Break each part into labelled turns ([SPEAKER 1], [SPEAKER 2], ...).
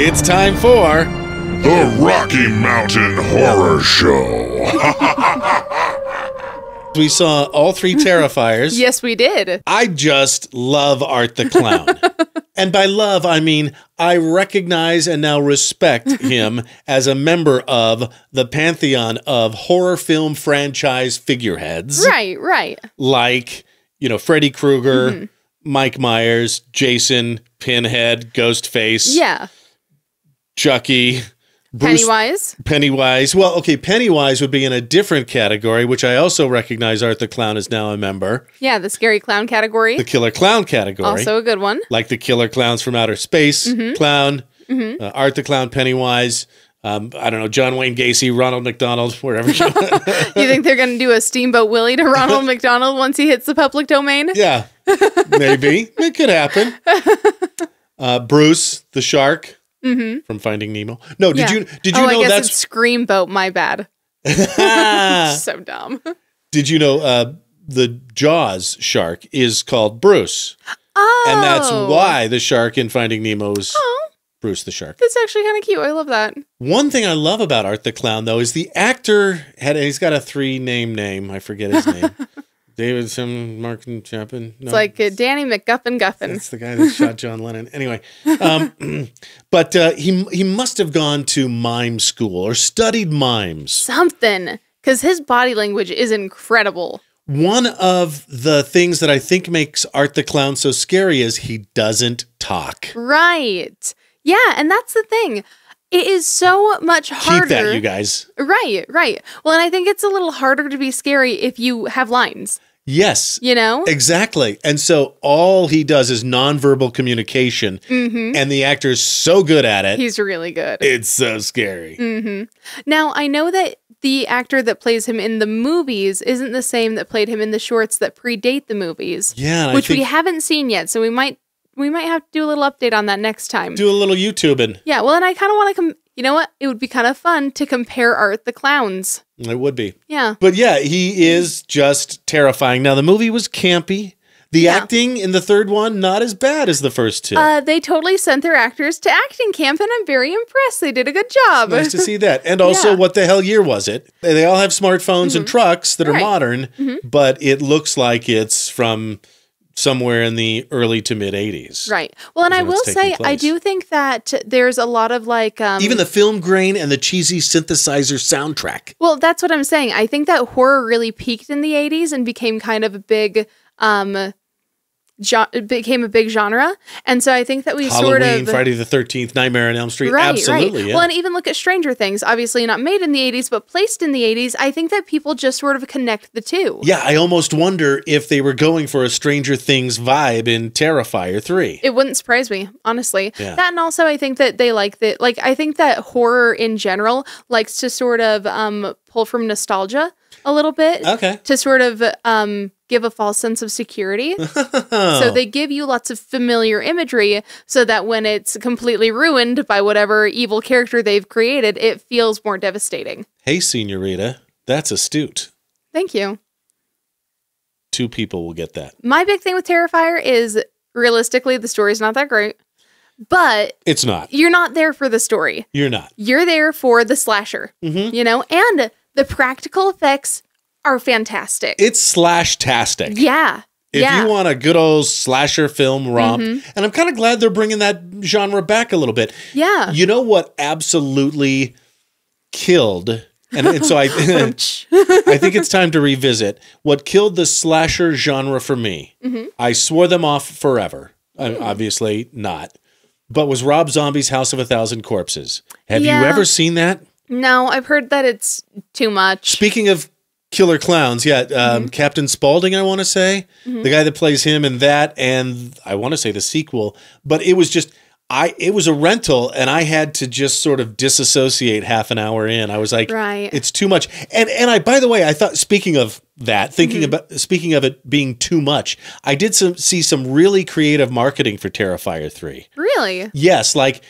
[SPEAKER 1] It's time for
[SPEAKER 2] The Rocky Mountain Horror Show.
[SPEAKER 1] we saw all three Terrifiers.
[SPEAKER 3] Yes, we did.
[SPEAKER 1] I just love Art the Clown. and by love, I mean I recognize and now respect him as a member of the pantheon of horror film franchise figureheads.
[SPEAKER 3] Right, right.
[SPEAKER 1] Like, you know, Freddy Krueger, mm-hmm. Mike Myers, Jason, Pinhead, Ghostface,
[SPEAKER 3] Yeah.
[SPEAKER 1] Chucky, Bruce
[SPEAKER 3] Pennywise.
[SPEAKER 1] Pennywise. Well, okay, Pennywise would be in a different category, which I also recognize Art the Clown is now a member.
[SPEAKER 3] Yeah, the scary clown category.
[SPEAKER 1] The Killer Clown category.
[SPEAKER 3] also a good one.
[SPEAKER 1] like the Killer Clowns from Outer Space, Clown, uh, Art the Clown, Pennywise. Um, I don't know, John Wayne Gacy, Ronald McDonald, wherever.
[SPEAKER 3] You think they're going to do a Steamboat Willie to Ronald McDonald once he hits the public domain?
[SPEAKER 1] yeah, maybe. It could happen. Uh, Bruce, the shark from Finding Nemo. No, did
[SPEAKER 3] Yeah.
[SPEAKER 1] you did you
[SPEAKER 3] oh, I
[SPEAKER 1] know
[SPEAKER 3] guess
[SPEAKER 1] that's
[SPEAKER 3] it's Screamboat. My bad. So dumb.
[SPEAKER 1] Did you know uh, the Jaws shark is called Bruce?
[SPEAKER 3] Oh,
[SPEAKER 1] And that's why the shark in Finding Nemo is
[SPEAKER 3] Oh,
[SPEAKER 1] Bruce the shark.
[SPEAKER 3] that's actually kind of cute. I love that.
[SPEAKER 1] One thing I love about Art the Clown, though, is the actor had he's got a three name name. I forget his name. David Sim Martin Chapin. No,
[SPEAKER 3] It's like uh, Danny McGuffin Guffin.
[SPEAKER 1] that's the guy that shot John Lennon. Anyway, um, but uh, he he must have gone to mime school or studied mimes.
[SPEAKER 3] Something. Because his body language is incredible.
[SPEAKER 1] One of the things that I think makes Art the Clown so scary is he doesn't talk.
[SPEAKER 3] Right. Yeah, and that's the thing. It is so much harder.
[SPEAKER 1] Keep that, you guys.
[SPEAKER 3] Right, right. Well, and I think it's a little harder to be scary if you have lines,
[SPEAKER 1] Yes,
[SPEAKER 3] you know?
[SPEAKER 1] Exactly. And so all he does is nonverbal communication, and the actor is so good at it.
[SPEAKER 3] Mm-hmm. He's really good.
[SPEAKER 1] it's so scary.
[SPEAKER 3] hmm Now, I know that the actor that plays him in the movies isn't the same that played him in the shorts that predate the movies,
[SPEAKER 1] Yeah,
[SPEAKER 3] which we haven't seen yet. So we might we might have to do a little update on that next time.
[SPEAKER 1] do a little YouTubing.
[SPEAKER 3] yeah, well, and I kind of want to com- you know what? It would be kind of fun to compare Art the Clowns.
[SPEAKER 1] It would be.
[SPEAKER 3] Yeah.
[SPEAKER 1] But yeah, he is just terrifying. Now the movie was campy. The
[SPEAKER 3] Yeah.
[SPEAKER 1] acting in the third one not as bad as the first two.
[SPEAKER 3] Uh, they totally sent their actors to acting camp, and I'm very impressed. They did a good job.
[SPEAKER 1] nice to see that. And also,
[SPEAKER 3] Yeah.
[SPEAKER 1] what the hell year was it? They all have smartphones and trucks that are
[SPEAKER 3] Right.
[SPEAKER 1] modern, but it looks like it's from somewhere in the early to mid 80s.
[SPEAKER 3] Right. Well, and I will
[SPEAKER 1] it's taking
[SPEAKER 3] say, I do think that there's a lot of like, um,
[SPEAKER 1] Even the film grain and the cheesy synthesizer soundtrack.
[SPEAKER 3] well, that's what I'm saying. I think that horror really peaked in the 80s and became kind of a big, um, jo- it became a big genre. And so I think that we sort
[SPEAKER 1] Halloween,
[SPEAKER 3] of.
[SPEAKER 1] Friday the 13th, Nightmare on Elm Street.
[SPEAKER 3] Right,
[SPEAKER 1] Absolutely.
[SPEAKER 3] right.
[SPEAKER 1] Yeah.
[SPEAKER 3] Well, and even look at Stranger Things, obviously not made in the 80s, but placed in the 80s. I think that people just sort of connect the two.
[SPEAKER 1] yeah, I almost wonder if they were going for a Stranger Things vibe in Terrifier 3.
[SPEAKER 3] It wouldn't surprise me, honestly.
[SPEAKER 1] Yeah.
[SPEAKER 3] That and also I think that they like that like I think that horror in general likes to sort of um pull from nostalgia a little bit
[SPEAKER 1] Okay.
[SPEAKER 3] to sort of um give a false sense of security. So they give you lots of familiar imagery so that when it's completely ruined by whatever evil character they've created, it feels more devastating.
[SPEAKER 1] hey, Senorita, that's astute.
[SPEAKER 3] Thank you.
[SPEAKER 1] Two people will get that.
[SPEAKER 3] My big thing with Terrifier is realistically the story's not that great. But
[SPEAKER 1] It's not.
[SPEAKER 3] you're not there for the story.
[SPEAKER 1] You're not.
[SPEAKER 3] you're there for the slasher,
[SPEAKER 1] Mhm.
[SPEAKER 3] you know, and the practical effects are fantastic.
[SPEAKER 1] It's slash tastic.
[SPEAKER 3] yeah.
[SPEAKER 1] If
[SPEAKER 3] yeah.
[SPEAKER 1] You want a good old slasher film romp, and I'm kind of glad they're bringing that genre back a little bit.
[SPEAKER 3] yeah.
[SPEAKER 1] You know what absolutely killed, and, and so I, I think it's time to revisit what killed the slasher genre for me.
[SPEAKER 3] Mm-hmm.
[SPEAKER 1] I swore them off forever.
[SPEAKER 3] Mm.
[SPEAKER 1] obviously not, but was Rob Zombie's House of a Thousand Corpses. Have
[SPEAKER 3] Yeah.
[SPEAKER 1] you ever seen that?
[SPEAKER 3] no, I've heard that it's too much.
[SPEAKER 1] Speaking of killer clowns, yeah, um,
[SPEAKER 3] Mm-hmm.
[SPEAKER 1] Captain Spaulding, I want to say, the guy that plays him in that, and I want to say the sequel, but it was just. I it was a rental and I had to just sort of disassociate half an hour in. I was like,
[SPEAKER 3] Right.
[SPEAKER 1] it's too much. And and I by the way, I thought speaking of that, thinking
[SPEAKER 3] Mm-hmm.
[SPEAKER 1] about speaking of it being too much, I did some see some really creative marketing for Terrifier 3.
[SPEAKER 3] Really?
[SPEAKER 1] Yes, like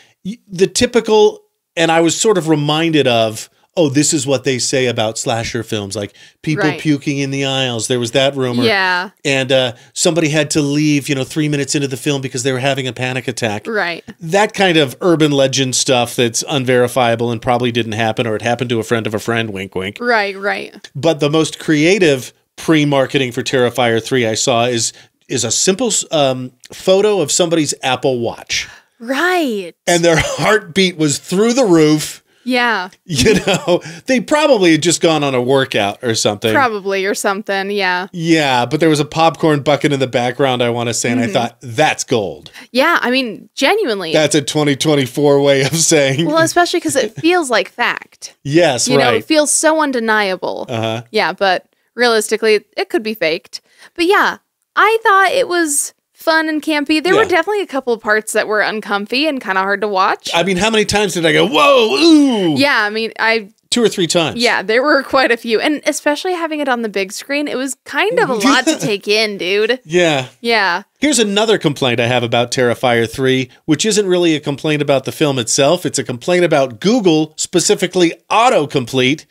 [SPEAKER 1] the typical, and I was sort of reminded of, oh, this is what they say about slasher films, like people
[SPEAKER 3] Right.
[SPEAKER 1] puking in the aisles. There was that rumor.
[SPEAKER 3] Yeah.
[SPEAKER 1] And uh, somebody had to leave, you know, three minutes into the film because they were having a panic attack.
[SPEAKER 3] Right.
[SPEAKER 1] That kind of urban legend stuff that's unverifiable and probably didn't happen or it happened to a friend of a friend, wink, wink.
[SPEAKER 3] Right. Right.
[SPEAKER 1] But the most creative pre-marketing for Terrifier 3 I saw is is a simple um, photo of somebody's Apple Watch.
[SPEAKER 3] Right.
[SPEAKER 1] And their heartbeat was through the roof.
[SPEAKER 3] Yeah.
[SPEAKER 1] You know, they probably had just gone on a workout or something.
[SPEAKER 3] Probably or something. Yeah.
[SPEAKER 1] Yeah, but there was a popcorn bucket in the background, I want to say, and
[SPEAKER 3] Mm-hmm.
[SPEAKER 1] I thought, that's gold.
[SPEAKER 3] Yeah. I mean, genuinely.
[SPEAKER 1] That's a 2024 way of saying,
[SPEAKER 3] well, especially because it feels like fact.
[SPEAKER 1] yes,
[SPEAKER 3] You know, it feels so undeniable.
[SPEAKER 1] Uh huh.
[SPEAKER 3] Yeah, but realistically, it could be faked. But yeah, I thought it was fun and campy. There were definitely a couple of parts that were uncomfy and kind of hard to watch.
[SPEAKER 1] I mean, how many times did I go, whoa, ooh?
[SPEAKER 3] yeah, I mean, I
[SPEAKER 1] Two or three times.
[SPEAKER 3] yeah, there were quite a few, and especially having it on the big screen, it was kind of a lot to take in, dude.
[SPEAKER 1] Yeah.
[SPEAKER 3] Yeah,
[SPEAKER 1] Here's another complaint I have about Terrifier 3, which isn't really a complaint about the film itself. It's a complaint about Google, specifically autocomplete.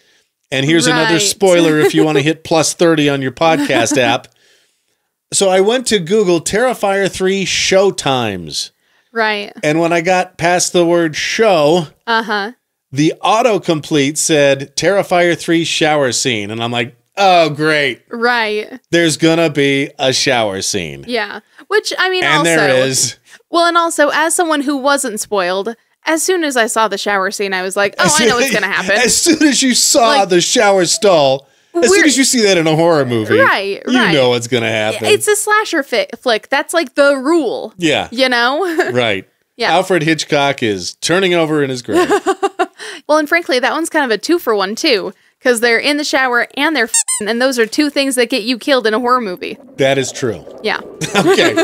[SPEAKER 1] And here's another spoiler if you want to hit plus 30 on your podcast app. So I went to Google Terrifier 3 show times.
[SPEAKER 3] right.
[SPEAKER 1] And when I got past the word show,
[SPEAKER 3] Uh huh.
[SPEAKER 1] the autocomplete said Terrifier 3 shower scene. And I'm like, oh, great.
[SPEAKER 3] Right.
[SPEAKER 1] There's going to be a shower scene.
[SPEAKER 3] Yeah. Which I mean,
[SPEAKER 1] And
[SPEAKER 3] also
[SPEAKER 1] there is.
[SPEAKER 3] well, and also as someone who wasn't spoiled, as soon as I saw the shower scene, I was like, oh, I know what's gonna happen.
[SPEAKER 1] As soon as you saw
[SPEAKER 3] Like-
[SPEAKER 1] the shower stall, as soon as you see that in a horror movie,
[SPEAKER 3] Right,
[SPEAKER 1] you
[SPEAKER 3] right.
[SPEAKER 1] know what's going to happen.
[SPEAKER 3] It's a slasher fi- flick. That's like the rule.
[SPEAKER 1] yeah,
[SPEAKER 3] You know?
[SPEAKER 1] right.
[SPEAKER 3] Yeah.
[SPEAKER 1] Alfred Hitchcock is turning over in his grave.
[SPEAKER 3] well, and frankly, that one's kind of a two for one too, because they're in the shower and they're f***ing, and those are two things that get you killed in a horror movie.
[SPEAKER 1] that is true.
[SPEAKER 3] Yeah.
[SPEAKER 1] Okay.